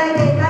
Friday night.